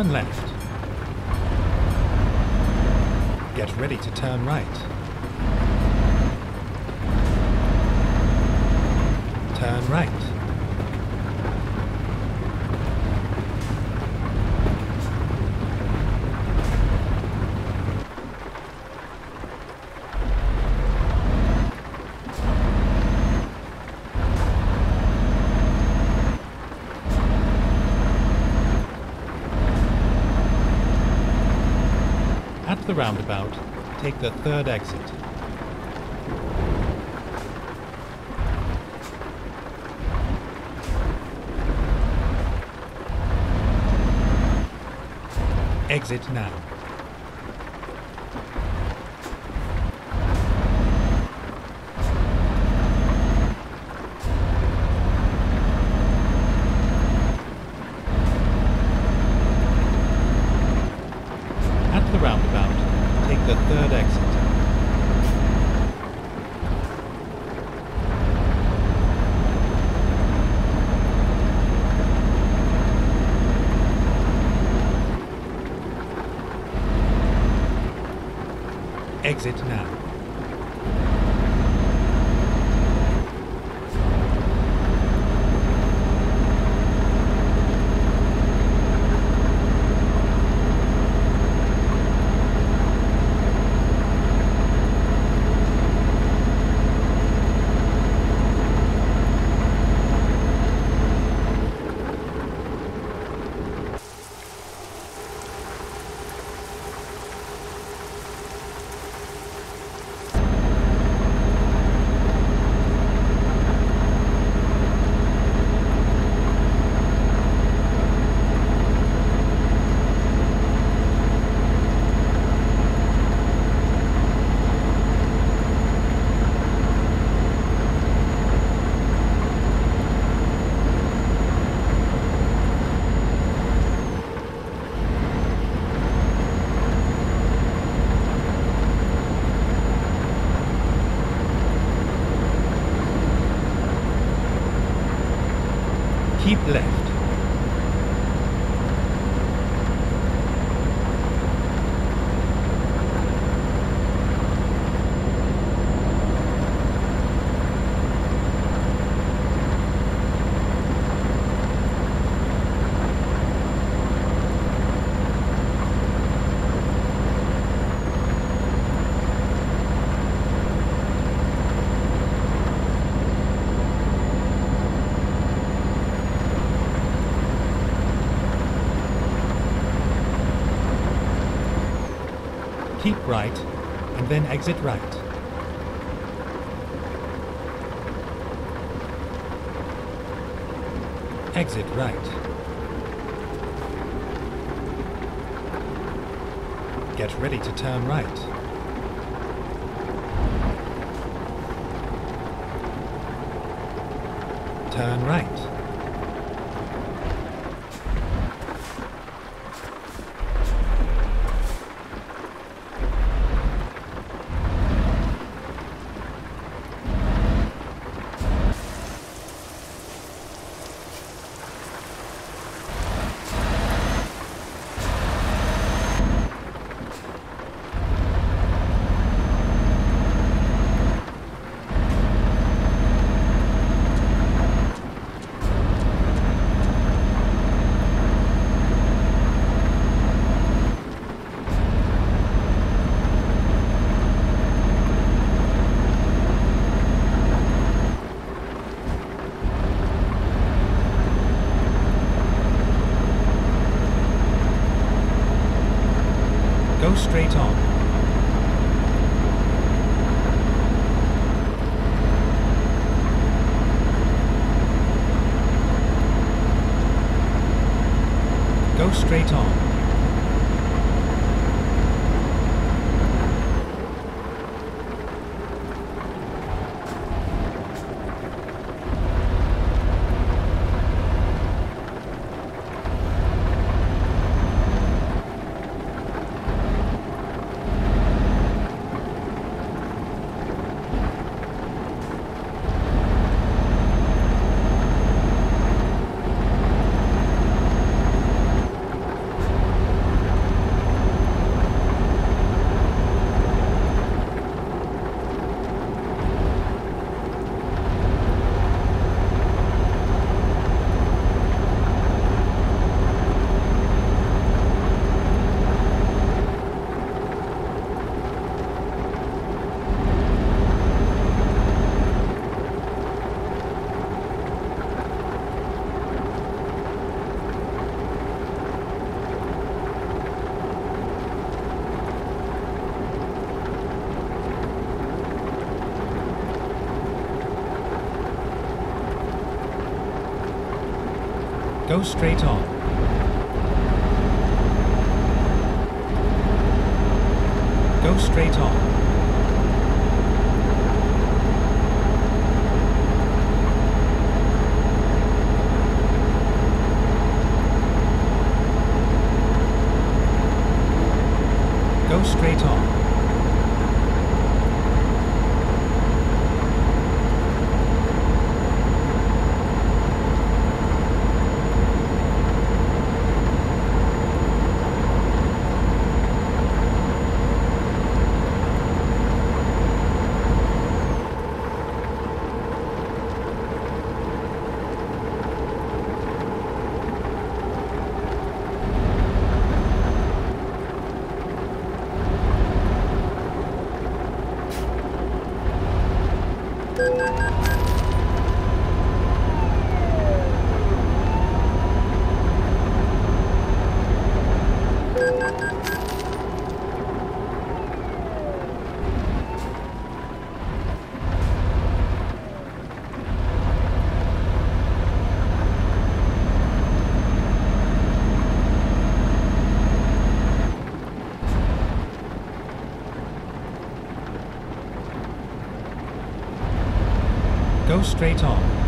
Turn left. Get ready to turn right. Turn right. At the roundabout, take the third exit. Exit now. At the roundabout, take the third exit. Exit now. Keep left. Keep right, and then exit right. Exit right. Get ready to turn right. Turn right. Straight on. Go straight on. Go straight on. Go straight on. Go straight on. Straight on.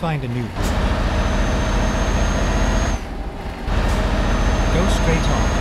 Find a new route. Go straight on.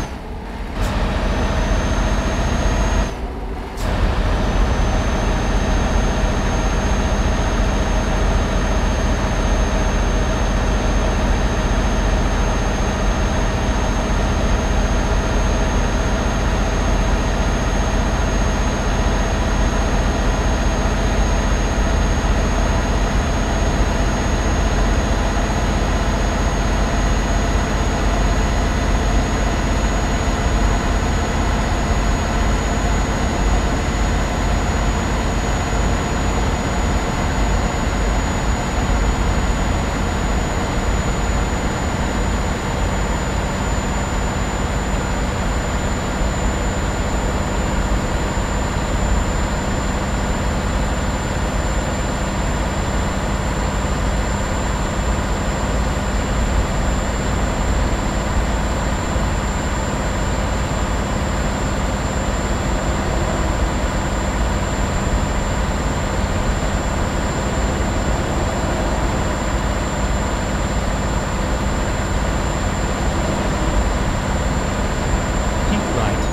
Keep right,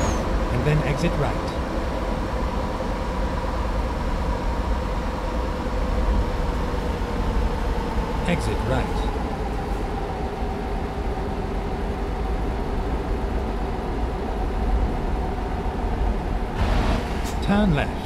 and then exit right. Exit right. Turn left.